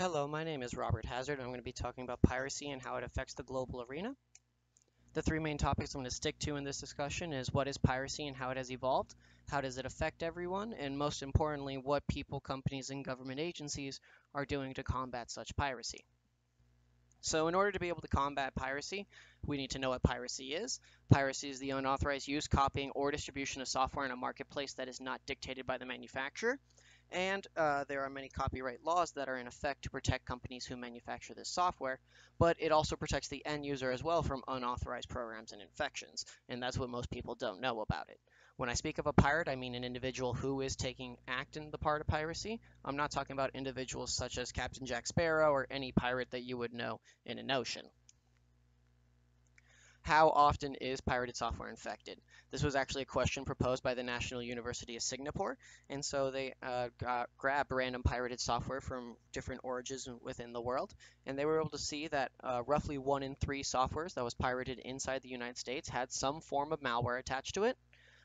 Hello, my name is Robert Hazard. I'm going to be talking about piracy and how it affects the global arena. The three main topics I'm going to stick to in this discussion is what is piracy and how it has evolved, how does it affect everyone, and most importantly, what people, companies, and government agencies are doing to combat such piracy. So in order to be able to combat piracy, we need to know what piracy is. Piracy is the unauthorized use, copying, or distribution of software in a marketplace that is not dictated by the manufacturer. And uh, there are many copyright laws that are in effect to protect companies who manufacture this software, but it also protects the end user as well from unauthorized programs and infections, and that's what most people don't know about it. When I speak of a pirate, I mean an individual who is taking act in the part of piracy. I'm not talking about individuals such as Captain Jack Sparrow or any pirate that you would know in an ocean how often is pirated software infected? This was actually a question proposed by the National University of Singapore, and so they uh, got, grabbed random pirated software from different origins within the world, and they were able to see that uh, roughly one in three softwares that was pirated inside the United States had some form of malware attached to it.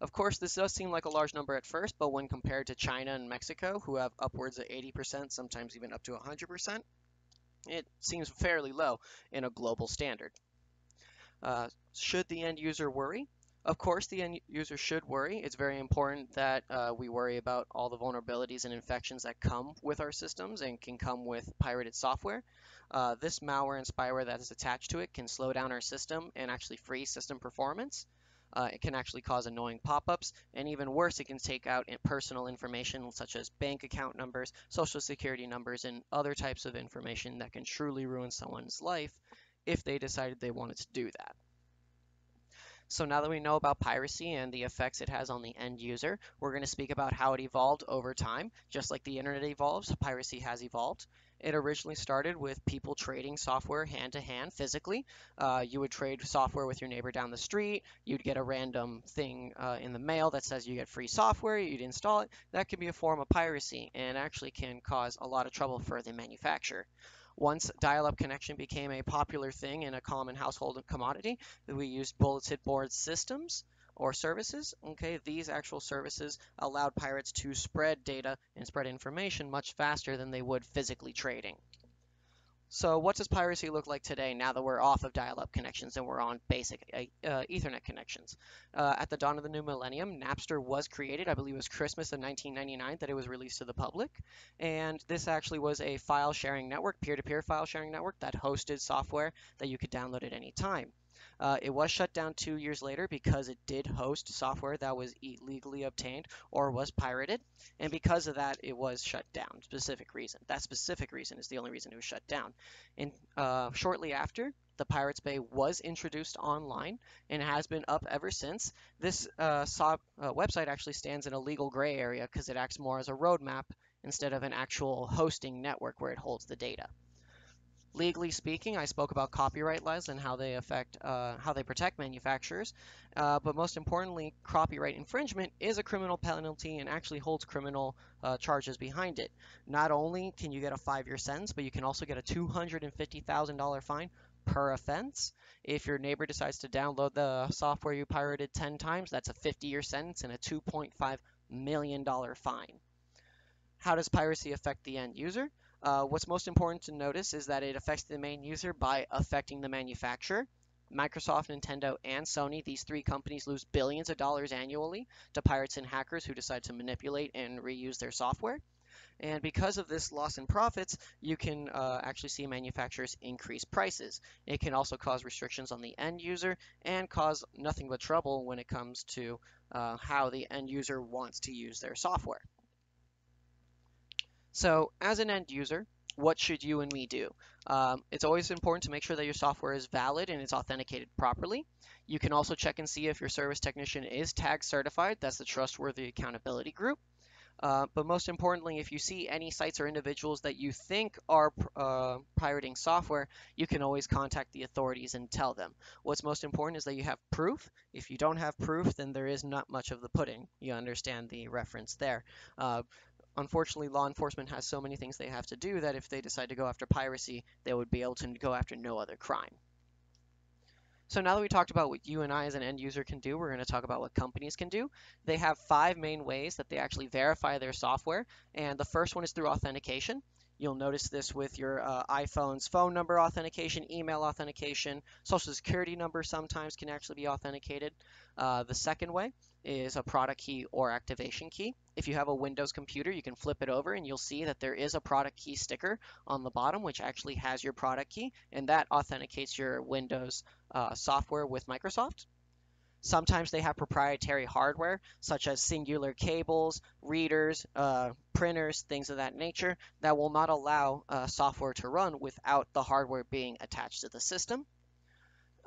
Of course, this does seem like a large number at first, but when compared to China and Mexico, who have upwards of 80%, sometimes even up to 100%, it seems fairly low in a global standard. Uh, should the end user worry? Of course, the end user should worry. It's very important that uh, we worry about all the vulnerabilities and infections that come with our systems and can come with pirated software. Uh, this malware and spyware that is attached to it can slow down our system and actually freeze system performance. Uh, it can actually cause annoying pop-ups, and even worse, it can take out personal information such as bank account numbers, social security numbers, and other types of information that can truly ruin someone's life if they decided they wanted to do that. So now that we know about piracy and the effects it has on the end user, we're going to speak about how it evolved over time. Just like the internet evolves, piracy has evolved. It originally started with people trading software hand to hand physically. Uh, you would trade software with your neighbor down the street. You'd get a random thing uh, in the mail that says you get free software. You'd install it. That can be a form of piracy and actually can cause a lot of trouble for the manufacturer. Once dial-up connection became a popular thing and a common household commodity, we used bulletin board systems or services. Okay, these actual services allowed pirates to spread data and spread information much faster than they would physically trading. So what does piracy look like today now that we're off of dial-up connections and we're on basic uh, uh, Ethernet connections? Uh, at the dawn of the new millennium, Napster was created. I believe it was Christmas of 1999 that it was released to the public. And this actually was a file sharing network, peer-to-peer -peer file sharing network that hosted software that you could download at any time. Uh, it was shut down two years later because it did host software that was illegally obtained or was pirated. And because of that, it was shut down. Specific reason. That specific reason is the only reason it was shut down. And uh, shortly after, the Pirates Bay was introduced online and has been up ever since. This uh, uh, website actually stands in a legal gray area because it acts more as a roadmap instead of an actual hosting network where it holds the data. Legally speaking, I spoke about copyright laws and how they affect, uh, how they protect manufacturers. Uh, but most importantly, copyright infringement is a criminal penalty and actually holds criminal uh, charges behind it. Not only can you get a five-year sentence, but you can also get a $250,000 fine per offense. If your neighbor decides to download the software you pirated 10 times, that's a 50-year sentence and a $2.5 million fine. How does piracy affect the end user? Uh, what's most important to notice is that it affects the main user by affecting the manufacturer. Microsoft, Nintendo, and Sony, these three companies lose billions of dollars annually to pirates and hackers who decide to manipulate and reuse their software. And because of this loss in profits, you can uh, actually see manufacturers increase prices. It can also cause restrictions on the end user and cause nothing but trouble when it comes to uh, how the end user wants to use their software. So as an end user, what should you and me do? Um, it's always important to make sure that your software is valid and it's authenticated properly. You can also check and see if your service technician is TAG certified. That's the trustworthy accountability group. Uh, but most importantly, if you see any sites or individuals that you think are uh, pirating software, you can always contact the authorities and tell them. What's most important is that you have proof. If you don't have proof, then there is not much of the pudding. You understand the reference there. Uh, unfortunately, law enforcement has so many things they have to do that if they decide to go after piracy, they would be able to go after no other crime. So now that we talked about what you and I as an end user can do, we're going to talk about what companies can do. They have five main ways that they actually verify their software, and the first one is through authentication. You'll notice this with your uh, iPhone's phone number authentication, email authentication, social security number sometimes can actually be authenticated. Uh, the second way is a product key or activation key. If you have a Windows computer, you can flip it over and you'll see that there is a product key sticker on the bottom, which actually has your product key, and that authenticates your Windows uh, software with Microsoft. Sometimes they have proprietary hardware, such as singular cables, readers, uh, printers, things of that nature, that will not allow uh, software to run without the hardware being attached to the system.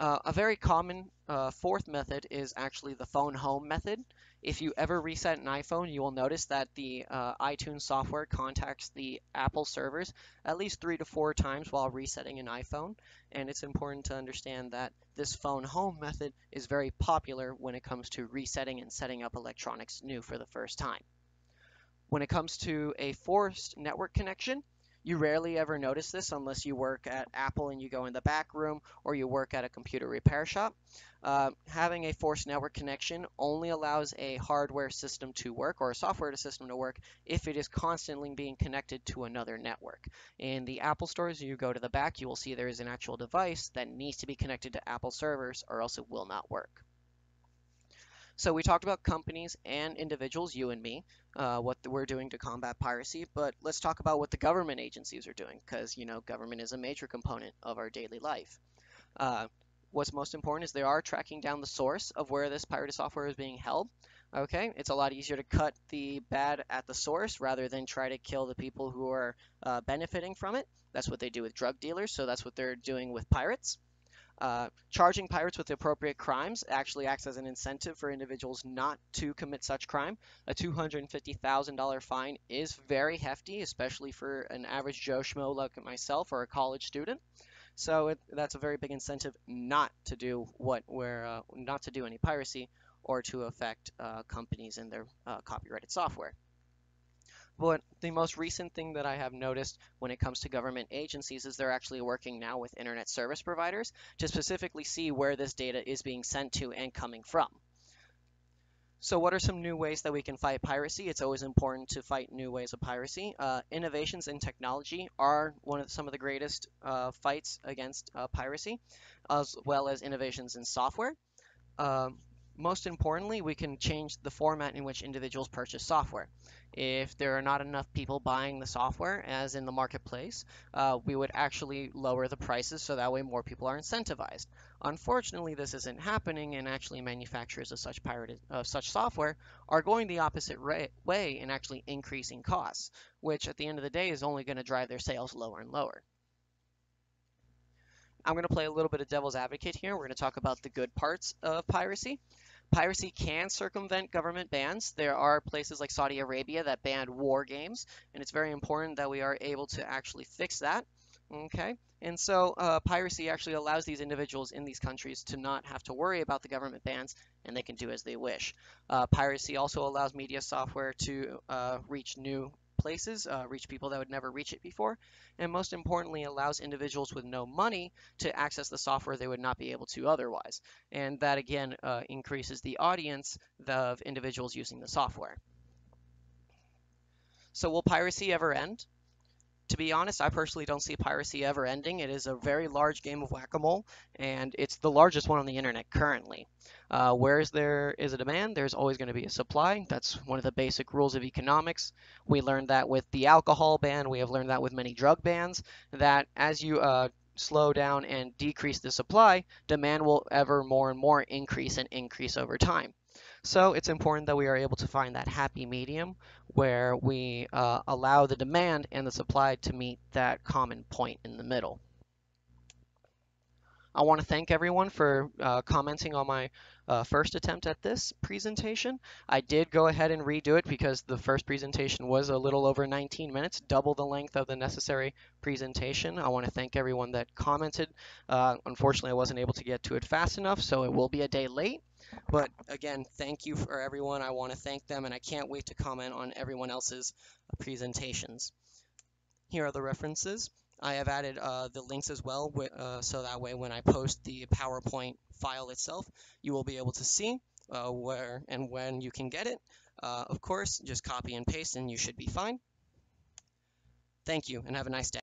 Uh, a very common uh, fourth method is actually the phone home method. If you ever reset an iPhone, you will notice that the uh, iTunes software contacts the Apple servers at least three to four times while resetting an iPhone. And it's important to understand that this phone home method is very popular when it comes to resetting and setting up electronics new for the first time. When it comes to a forced network connection, you rarely ever notice this unless you work at Apple and you go in the back room or you work at a computer repair shop. Uh, having a forced network connection only allows a hardware system to work or a software system to work if it is constantly being connected to another network. In the Apple stores, you go to the back, you will see there is an actual device that needs to be connected to Apple servers or else it will not work. So we talked about companies and individuals, you and me, uh, what we're doing to combat piracy, but let's talk about what the government agencies are doing, because, you know, government is a major component of our daily life. Uh, what's most important is they are tracking down the source of where this pirated software is being held. Okay, it's a lot easier to cut the bad at the source rather than try to kill the people who are uh, benefiting from it. That's what they do with drug dealers, so that's what they're doing with pirates. Uh, charging pirates with appropriate crimes actually acts as an incentive for individuals not to commit such crime. A $250,000 fine is very hefty, especially for an average Joe Schmo like myself or a college student. So it, that's a very big incentive not to do what we're uh, not to do any piracy or to affect uh, companies and their uh, copyrighted software. But the most recent thing that I have noticed when it comes to government agencies is they're actually working now with internet service providers to specifically see where this data is being sent to and coming from. So what are some new ways that we can fight piracy? It's always important to fight new ways of piracy. Uh, innovations in technology are one of some of the greatest uh, fights against uh, piracy, as well as innovations in software. Um, most importantly, we can change the format in which individuals purchase software. If there are not enough people buying the software, as in the marketplace, uh, we would actually lower the prices so that way more people are incentivized. Unfortunately, this isn't happening, and actually manufacturers of such pirated of such software are going the opposite way and actually increasing costs, which at the end of the day is only going to drive their sales lower and lower. I'm going to play a little bit of devil's advocate here. We're going to talk about the good parts of piracy. Piracy can circumvent government bans. There are places like Saudi Arabia that banned war games, and it's very important that we are able to actually fix that. Okay, and so uh, piracy actually allows these individuals in these countries to not have to worry about the government bans, and they can do as they wish. Uh, piracy also allows media software to uh, reach new places, uh, reach people that would never reach it before, and most importantly, allows individuals with no money to access the software they would not be able to otherwise. And that again uh, increases the audience of individuals using the software. So will piracy ever end? To be honest, I personally don't see piracy ever ending. It is a very large game of whack-a-mole, and it's the largest one on the internet currently. Uh, where there is a demand, there's always going to be a supply. That's one of the basic rules of economics. We learned that with the alcohol ban. We have learned that with many drug bans, that as you uh, slow down and decrease the supply, demand will ever more and more increase and increase over time. So it's important that we are able to find that happy medium where we uh, allow the demand and the supply to meet that common point in the middle. I want to thank everyone for uh, commenting on my uh, first attempt at this presentation. I did go ahead and redo it because the first presentation was a little over 19 minutes, double the length of the necessary presentation. I want to thank everyone that commented. Uh, unfortunately, I wasn't able to get to it fast enough, so it will be a day late. But again, thank you for everyone. I want to thank them, and I can't wait to comment on everyone else's presentations. Here are the references. I have added uh, the links as well, uh, so that way when I post the PowerPoint file itself, you will be able to see uh, where and when you can get it. Uh, of course, just copy and paste and you should be fine. Thank you and have a nice day.